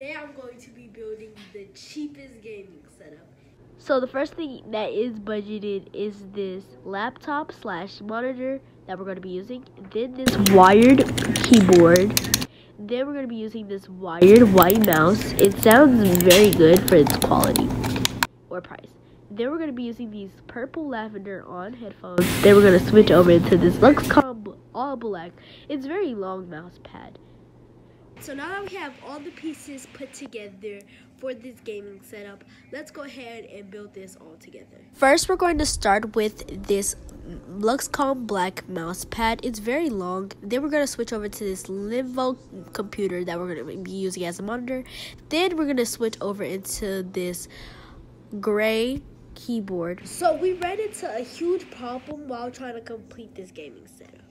Today I'm going to be building the cheapest gaming setup. So the first thing that is budgeted is this laptop slash monitor that we're going to be using. Then this wired keyboard. Then we're going to be using this wired white mouse. It sounds very good for its quality or price. Then we're going to be using these purple lavender on headphones. Then we're going to switch over into this Luxcom all black. It's very long mouse pad. So now that we have all the pieces put together for this gaming setup, let's go ahead and build this all together. First, we're going to start with this Luxcom black mouse pad. It's very long. Then we're going to switch over to this Lenovo computer that we're going to be using as a monitor. Then we're going to switch over into this gray keyboard. So we ran into a huge problem while trying to complete this gaming setup.